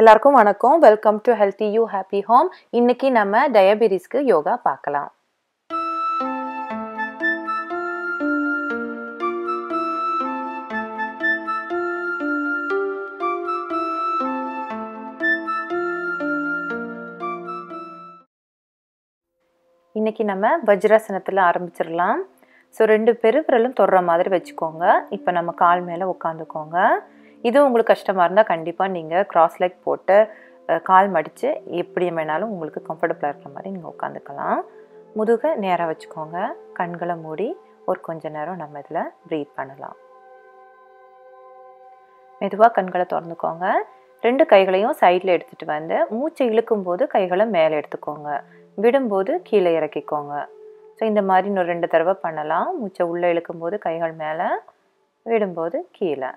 எல்லாருக்கும் வணக்கம். Welcome to healthy you happy home இன்னைக்கு நம்ம டயபெட்டிஸ்க்கு யோகா பார்க்கலாம். இன்னைக்கு நம்ம வஜ்ராசனத்தில் ஆரம்பிச்சிடலாம். ஸோ ரெண்டு பெருவிரலும் தொடுற மாதிரி வச்சுக்கோங்க. இப்போ நம்ம கால் மேலே உட்காந்துக்கோங்க. இது உங்களுக்கு கஷ்டமாக இருந்தால் கண்டிப்பாக நீங்கள் கிராஸ் லெக் போட்டு கால் மடித்து எப்படி வேணாலும் உங்களுக்கு கம்ஃபர்டபுளாக இருக்கிற மாதிரி நீங்கள் உட்காந்துக்கலாம் முதுகை நேராக வச்சுக்கோங்க. கண்களை மூடி ஒரு கொஞ்ச நேரம் நம்ம இதில் ப்ரீத் பண்ணலாம். மெதுவாக கண்களை திறந்துக்கோங்க. ரெண்டு கைகளையும் சைடில் எடுத்துகிட்டு வந்து மூச்சை இழுக்கும் போது கைகளை மேலே எடுத்துக்கோங்க. விடும்போது கீழே இறக்கிக்கோங்க. ஸோ இந்த மாதிரி இன்னும் ரெண்டு தடவை பண்ணலாம். மூச்சை உள்ளே இழுக்கும் போது கைகள் மேலே விடும்போது கீழே.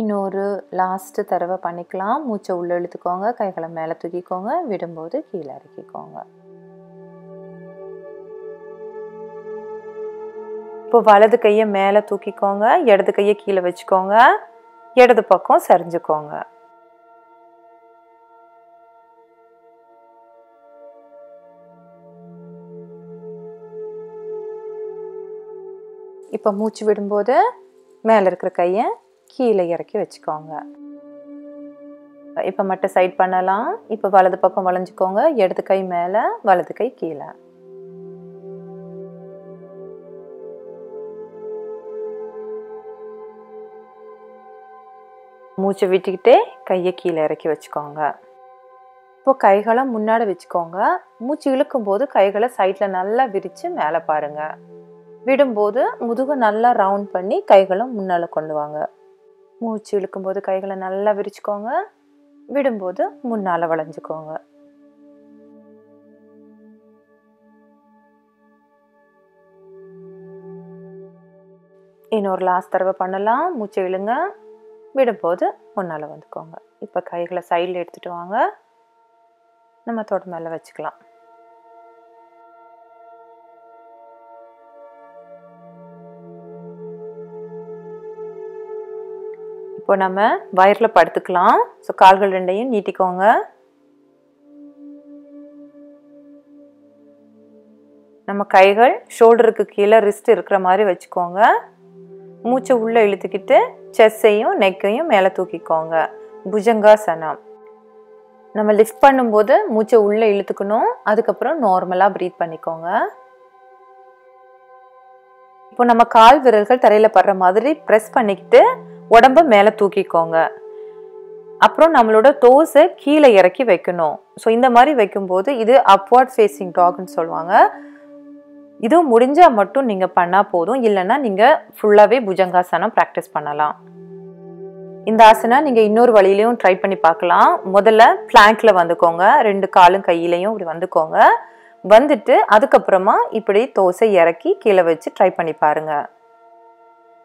இன்னொரு லாஸ்ட்டு தடவை பண்ணிக்கலாம். மூச்சை உள்ளே இழுத்துக்கோங்க. கைகளை மேலே தூக்கிக்கோங்க. விடும்போது கீழே இறக்கிக்கோங்க. இப்போ வலது கையை மேலே தூக்கிக்கோங்க. இடது கையை கீழே வச்சுக்கோங்க. இடது பக்கம் சரிஞ்சுக்கோங்க. இப்போ மூச்சு விடும்போது மேலே இருக்கிற கையை கீழே இறக்கி வச்சுக்கோங்க. இப்போ மட்டும் சைட் பண்ணலாம். இப்போ வலது பக்கம் வளைஞ்சிக்கோங்க. இடது கை மேலே வலது கை கீழே. மூச்சை விட்டுக்கிட்டே கையை கீழே இறக்கி வச்சுக்கோங்க. இப்போ கைகளை முன்னாடி வச்சுக்கோங்க. மூச்சு இழுக்கும்போது கைகளை சைடில் நல்லா விரித்து மேலே பாருங்க. விடும்போது முதுகை நல்லா ரவுண்ட் பண்ணி கைகளை முன்னால் கொண்டு வாங்க. மூச்சு இழுக்கும்போது கைகளை நல்லா விரிச்சுக்கோங்க. விடும்போது முன்னால் வளைஞ்சுக்கோங்க. இன்னொரு லாஸ்ட் தடவை பண்ணலாம். மூச்சை இழுங்க. விடும்போது முன்னால் வந்துக்கோங்க. இப்போ கைகளை சைடில் எடுத்துகிட்டு வாங்க. நம்ம தொட மேலே வச்சுக்கலாம். இப்போ நம்ம வயரில் படுத்துக்கலாம். ஸோ கால்கள் ரெண்டையும் நீட்டிக்கோங்க. நம்ம கைகள் ஷோல்டருக்கு கீழே ரிஸ்ட் இருக்கிற மாதிரி வச்சுக்கோங்க. மூச்சை உள்ளே இழுத்துக்கிட்டு செஸ்ஸையும் நெக்கையும் மேலே தூக்கிக்கோங்க. புஜங்காசனம் நம்ம லிஃப்ட் பண்ணும்போது மூச்சை உள்ளே இழுத்துக்கணும். அதுக்கப்புறம் நார்மலாக ப்ரீத் பண்ணிக்கோங்க. இப்போ நம்ம கால் விரல்கள் தரையில் படுற மாதிரி ப்ரெஸ் பண்ணிக்கிட்டு உடம்ப மேலே தூக்கிக்கோங்க. அப்புறம் நம்மளோட தோசை கீழே இறக்கி வைக்கணும். ஸோ இந்த மாதிரி வைக்கும்போது இது அப்வர்ட் ஃபேஸிங் டாக்னு சொல்லுவாங்க. இதுவும் முடிஞ்சால் மட்டும் நீங்கள் பண்ணால் போதும். இல்லைன்னா நீங்கள் ஃபுல்லாகவே புஜங்காசனம் ப்ராக்டிஸ் பண்ணலாம். இந்த ஆசனா நீங்கள் இன்னொரு வழியிலையும் ட்ரை பண்ணி பார்க்கலாம். முதல்ல பிளாங்க்ல வந்துக்கோங்க. ரெண்டு காலும் கையிலையும் இப்படி வந்துக்கோங்க. வந்துட்டு அதுக்கப்புறமா இப்படி தோசை இறக்கி கீழே வச்சு ட்ரை பண்ணி பாருங்கள்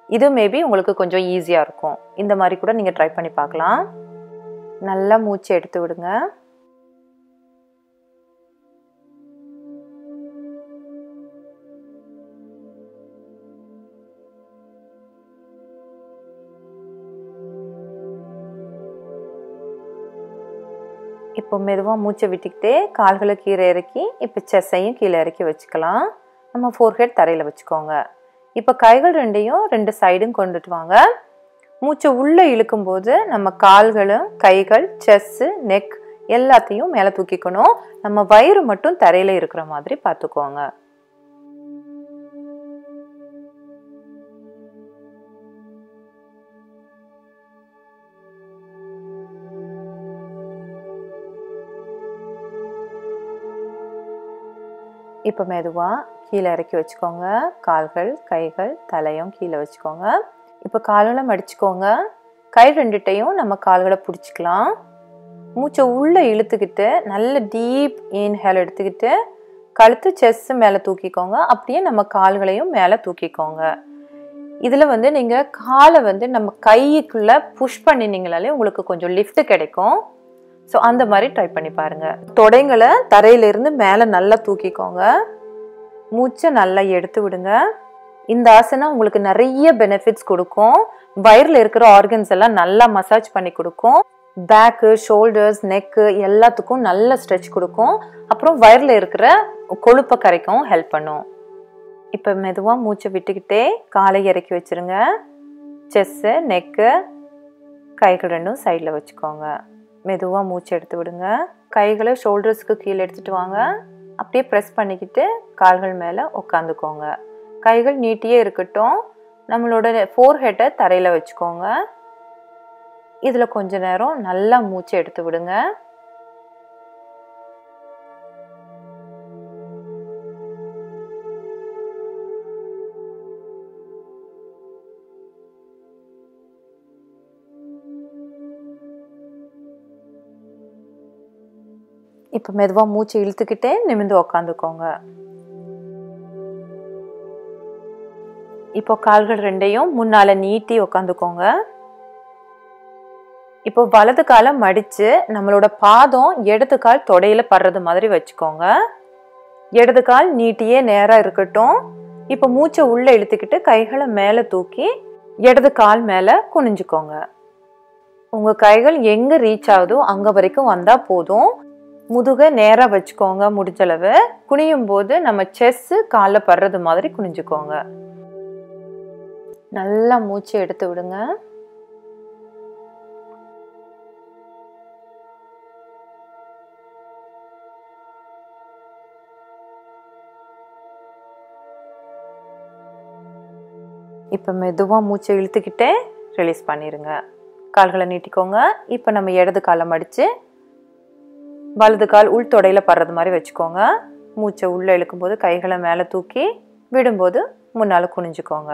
இது மேபி உங்களுக்கு கொஞ்சம் ஈஸியாக இருக்கும். இந்த மாதிரி கூட நீங்கள் ட்ரை பண்ணி பார்க்கலாம். நல்லா மூச்சு எடுத்து விடுங்க. இப்போ மெதுவாக மூச்சை விட்டுக்கிட்டே கால்களை கீழே இறக்கி இப்போ செஸ்ஸையும் கீழே இறக்கி வச்சுக்கலாம். நம்ம ஃபோர்ஹெட் தரையில் வச்சுக்கோங்க. இப்போ கைகள் ரெண்டையும் ரெண்டு சைடும் கொண்டுட்டு வாங்க. மூச்சை உள்ளே இழுக்கும்போது நம்ம கால்களும் கைகள் செஸ்ஸு நெக் எல்லாத்தையும் மேலே தூக்கிக்கணும். நம்ம வயிறு மட்டும் தரையில் இருக்கிற மாதிரி பார்த்துக்கோங்க. இப்போ மெதுவாக கீழே இறக்கி வச்சுக்கோங்க. கால்கள் கைகள் தலையும் கீழே வச்சுக்கோங்க. இப்போ காலெல்லாம் மடிச்சுக்கோங்க. கை ரெண்டுட்டையும் நம்ம கால்களை பிடிச்சிக்கலாம். மூச்சை உள்ளே இழுத்துக்கிட்டு நல்ல டீப் இன்ஹேல் எடுத்துக்கிட்டு கழுத்து செஸ்ஸு மேலே தூக்கிக்கோங்க. அப்படியே நம்ம கால்களையும் மேலே தூக்கிக்கோங்க. இதில் வந்து நீங்கள் காலை வந்து நம்ம கைக்குள்ளே புஷ் பண்ணினீங்களாலே உங்களுக்கு கொஞ்சம் லிஃப்ட் கிடைக்கும். ஸோ அந்த மாதிரி ட்ரை பண்ணி பாருங்கள் தொடைங்களை தரையிலிருந்து மேலே நல்லா தூக்கிக்கோங்க. மூச்சை நல்லா எடுத்து விடுங்க. இந்த ஆசனம் உங்களுக்கு நிறைய பெனிஃபிட்ஸ் கொடுக்கும். வயிறில் இருக்கிற ஆர்கன்ஸ் எல்லாம் நல்லா மசாஜ் பண்ணி கொடுக்கும். பேக்கு ஷோல்டர்ஸ் நெக்கு எல்லாத்துக்கும் நல்ல ஸ்ட்ரெச் கொடுக்கும். அப்புறம் வயரில் இருக்கிற கொழுப்பை கரைக்கும் ஹெல்ப் பண்ணும். இப்போ மெதுவாக மூச்சை விட்டுக்கிட்டே காலை இறக்கி வச்சிருங்க. செஸ்ஸு நெக்கு கைகள் ரெண்டும் சைடில் வச்சுக்கோங்க. மெதுவாக மூச்சு எடுத்து விடுங்க. கைகளை ஷோல்டர்ஸ்க்கு கீழே எடுத்துகிட்டு வாங்க. அப்படியே ப்ரெஸ் பண்ணிக்கிட்டு கால்கள் மேலே உட்காந்துக்கோங்க கைகள் நீட்டியே இருக்கட்டும். நம்மளோட ஃபோர் ஹெட்டை தரையில் வச்சுக்கோங்க. இதில் கொஞ்ச நேரம் நல்லா மூச்சு எடுத்து விடுங்க. இப்போ மெதுவாக மூச்சு இழுத்துக்கிட்டே நிமிந்து உக்காந்துக்கோங்க. இப்போ கால்கள் ரெண்டையும் முன்னால் நீட்டி உக்காந்துக்கோங்க. இப்போ வலது காலை மடித்து நம்மளோட பாதம் இடது கால் தொடையில் படுறது மாதிரி வச்சுக்கோங்க. இடது கால் நீட்டியே நேராக இருக்கட்டும். இப்போ மூச்சை உள்ளே இழுத்துக்கிட்டு கைகளை மேலே தூக்கி இடது கால் மேலே குனிஞ்சுக்கோங்க. உங்கள் கைகள் எங்கே ரீச் ஆகுதோ அங்கே வரைக்கும் வந்தால் போதும். முதுக நேராக வச்சுக்கோங்க முடிஞ்சளவு. குனியும் போது நம்ம செஸ்ஸு காலில் படுறது மாதிரி குனிஞ்சுக்கோங்க. நல்லா மூச்சு எடுத்து விடுங்க. இப்போ மெதுவாக மூச்சை இழுத்துக்கிட்டே ரிலீஸ் பண்ணிடுங்க கால்களை நீட்டிக்கோங்க. இப்போ நம்ம இடது காலை மடித்து வலது கால் உள் தொடையில் படுறது மாதிரி வச்சுக்கோங்க. மூச்சை உள்ளே இழுக்கும்போது கைகளை மேலே தூக்கி விடும்போது முன்னால் குனிஞ்சுக்கோங்க.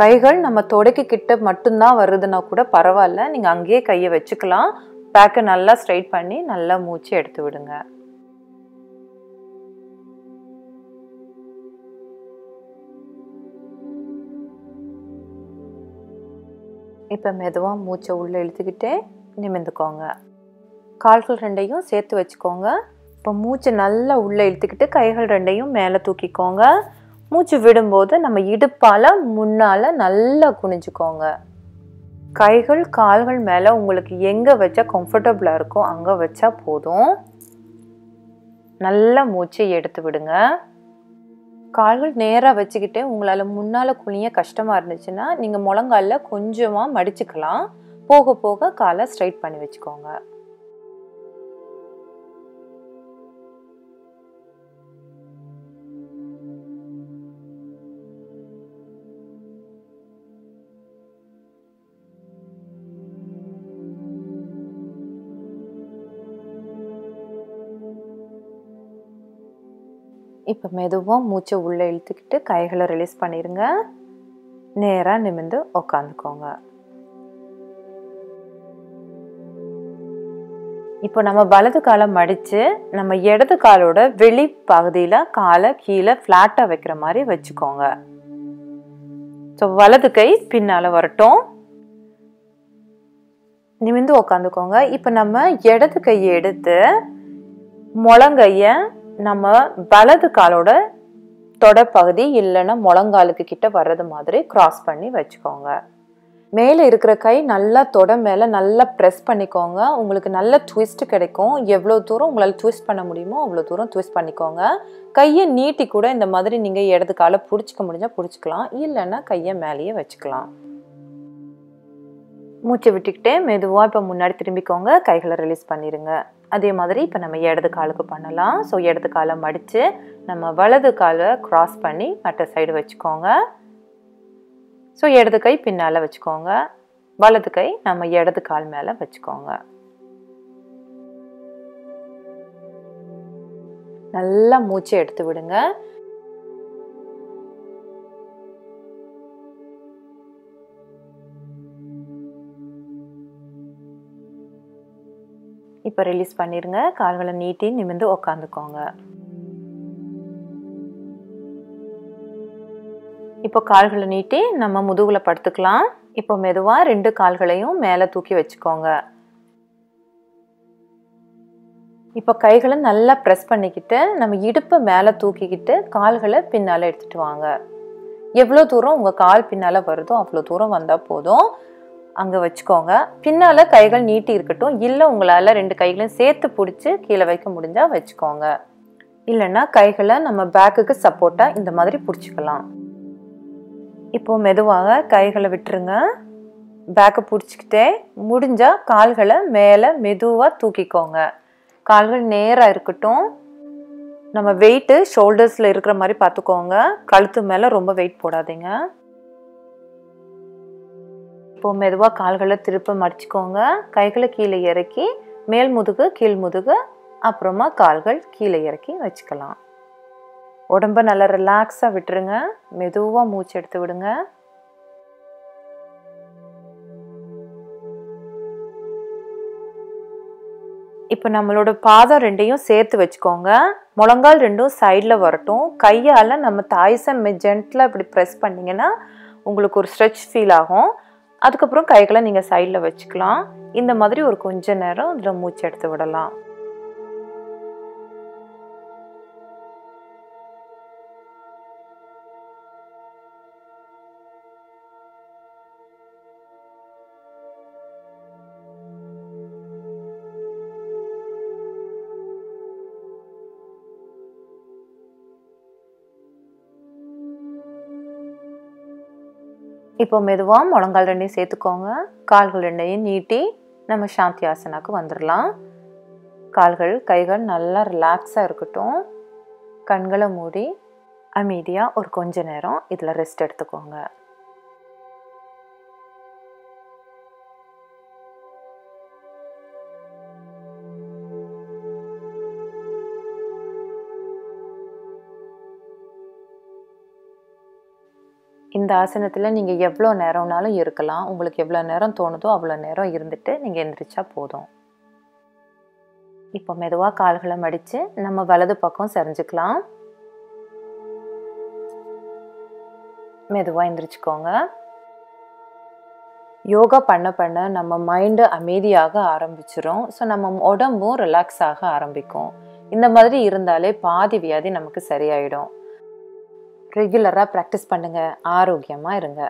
கைகள் நம்ம தொடைக்கு கிட்ட மட்டும்தான் வருதுன்னா கூட பரவாயில்ல. நீங்கள் அங்கேயே கையை வச்சுக்கலாம். பேக்கை நல்லா ஸ்ட்ரைட் பண்ணி நல்லா மூச்சு எடுத்து விடுங்க. இப்போ மெதுவாக மூச்சை உள்ளே இழுத்துக்கிட்டே நிமிந்துக்கோங்க கால்கள் ரெண்டையும் சேர்த்து வச்சுக்கோங்க. இப்போ மூச்சை நல்லா உள்ளே இழுத்துக்கிட்டு கைகள் ரெண்டையும் மேலே தூக்கிக்கோங்க. மூச்சு விடும்போது நம்ம இடுப்பால் முன்னால் நல்லா குனிஞ்சுக்கோங்க. கைகள் கால்கள் மேலே உங்களுக்கு எங்கே வச்சா கம்ஃபர்டபுளாக இருக்கோ அங்கே வச்சா போதும். நல்லா மூச்சை எடுத்து விடுங்க. கால்கள் நேராக வச்சுக்கிட்டு உங்களால் முன்னால் குனிய கஷ்டமாக இருந்துச்சுன்னா நீங்கள் முழங்காலில் கொஞ்சமாக மடிச்சுக்கலாம். போக போக காலை ஸ்ட்ரைட் பண்ணி வச்சுக்கோங்க. இப்போ மெதுவாக மூச்சை உள்ளே இழுத்துக்கிட்டு கைகளை ரிலீஸ் பண்ணிடுங்க நேராக நிமிந்து உக்காந்துக்கோங்க. இப்போ நம்ம வலது காலை மடித்து நம்ம இடது காலோட வெளி பகுதியில் காலை கீழே ஃப்ளாட்டாக வைக்கிற மாதிரி வச்சுக்கோங்க. ஸோ வலது கை பின்னால் வரட்டும். நிமிந்து உக்காந்துக்கோங்க. இப்போ நம்ம இடது கையை எடுத்து முழங்கையை நம்ம வலது காலோட தொடப்பகுதி இல்லைன்னா முழங்காலுக்கு கிட்ட வர்றது மாதிரி கிராஸ் பண்ணி வச்சுக்கோங்க. மேலே இருக்கிற கை நல்லா தொட மேலே நல்லா ப்ரெஸ் பண்ணிக்கோங்க. உங்களுக்கு நல்ல ட்விஸ்ட் கிடைக்கும். எவ்வளோ தூரம் உங்களால் ட்விஸ்ட் பண்ண முடியுமோ அவ்வளோ தூரம் ட்விஸ்ட் பண்ணிக்கோங்க. கையை நீட்டி கூட இந்த மாதிரி நீங்கள் இடது காலை பிடிச்சிக்க முடிஞ்சால் பிடிச்சிக்கலாம். இல்லைன்னா கையை மேலேயே வச்சுக்கலாம். மூச்சை விட்டுக்கிட்டே மெதுவாக இப்போ முன்னாடி திரும்பிக்கோங்க. கைகளை ரிலீஸ் பண்ணிடுங்க அதே மாதிரி இப்போ நம்ம இடது காலுக்கு பண்ணலாம். ஸோ இடது காலை மடித்து நம்ம வலது காலை க்ராஸ் பண்ணி மற்ற சைடு வச்சுக்கோங்க. ஸோ இடது கை பின்னால் வச்சுக்கோங்க. வலது கை நம்ம இடது கால் மேலே வச்சுக்கோங்க. நல்லா மூச்சை எடுத்து விடுங்க. இப்போ ரிலீஸ் பண்ணிடுங்க கால்களை நீட்டி நிமிந்து உக்காந்துக்கோங்க. இப்போ கால்களை நீட்டி நம்ம முதுகில் படுத்துக்கலாம். இப்போ மெதுவாக ரெண்டு கால்களையும் மேலே தூக்கி வச்சுக்கோங்க. இப்போ கைகளை நல்லா ப்ரெஸ் பண்ணிக்கிட்டு நம்ம இடுப்பை மேலே தூக்கிக்கிட்டு கால்களை பின்னால் எடுத்துகிட்டு வாங்க. எவ்வளோ தூரம் உங்கள் கால் பின்னால் வருதோ அவ்வளோ தூரம் வந்தால் போதும். அங்கே வச்சுக்கோங்க. பின்னால் கைகள் நீட்டி இருக்கட்டும். இல்லை உங்களால் ரெண்டு கைகளையும் சேர்த்து பிடிச்சி கீழே வைக்க முடிஞ்சால் வச்சுக்கோங்க. இல்லைன்னா கைகளை நம்ம பேக்குக்கு சப்போர்ட்டாக இந்த மாதிரி பிடிச்சிக்கலாம். இப்போ மெதுவாக கைகளை விட்டுருங்க. பேக்கை பிடிச்சிக்கிட்டே முடிஞ்சால் கால்களை மேலே மெதுவாக தூக்கிக்கோங்க. கால்கள் நேராக இருக்கட்டும். நம்ம வெயிட்டு ஷோல்டர்ஸில் இருக்கிற மாதிரி பார்த்துக்கோங்க. கழுத்து மேலே ரொம்ப வெயிட் போடாதீங்க. இப்போ மெதுவாக கால்களை திருப்ப மடிச்சுக்கோங்க. கைகளை கீழே இறக்கி மேல் முதுகு கீழ் முதுகு அப்புறமா கால்கள் கீழே இறக்கி வச்சுக்கலாம். உடம்ப நல்லா ரிலாக்ஸாக விட்டுருங்க. மெதுவாக மூச்சு எடுத்து விடுங்க. இப்போ நம்மளோட பாதம் ரெண்டையும் சேர்த்து வச்சுக்கோங்க. முழங்கால் ரெண்டும் சைடில் வரட்டும். கையால் நம்ம தாய்ஸை ஜென்டில் இப்படி ப்ரெஸ் பண்ணிங்கன்னா உங்களுக்கு ஒரு ஸ்ட்ரெச் ஃபீல் ஆகும். அதுக்கப்புறம் கைகளை நீங்கள் சைடில் வச்சுக்கலாம். இந்த மாதிரி ஒரு கொஞ்ச நேரம் அதில் மூச்சு எடுத்து விடலாம். இப்போ மெதுவாக முழங்கால் ரெண்டையும் சேர்த்துக்கோங்க. கால்கள் ரெண்டையும் நீட்டி நம்ம சாந்தி ஆசனாக்கு வந்துடலாம் கால்கள் கைகள் நல்லா ரிலாக்ஸாக இருக்கட்டும். கண்களை மூடி அமைதியாக ஒரு கொஞ்ச நேரம் இதில் ரெஸ்ட் எடுத்துக்கோங்க. இந்த ஆசனத்தில் நீங்கள் எவ்வளோ நேரம்னாலும் இருக்கலாம். உங்களுக்கு எவ்வளோ நேரம் தோணுதோ அவ்வளோ நேரம் இருந்துட்டு நீங்கள் எந்திரிச்சா போதும். இப்போ மெதுவாக கால்களை மடித்து நம்ம வலது பக்கம் சரிஞ்சுக்கலாம். மெதுவாக எந்திரிச்சுக்கோங்க. யோகா பண்ண பண்ண நம்ம மைண்டு அமைதியாக ஆரம்பிச்சிரும். ஸோ நம்ம உடம்பும் ரிலாக்ஸ் ஆக ஆரம்பிக்கும். இந்த மாதிரி இருந்தாலே பாதி வியாதி நமக்கு சரியாயிடும். ரெகுலராக ப்ராக்டிஸ் பண்ணுங்கள் ஆரோக்கியமாக இருங்க.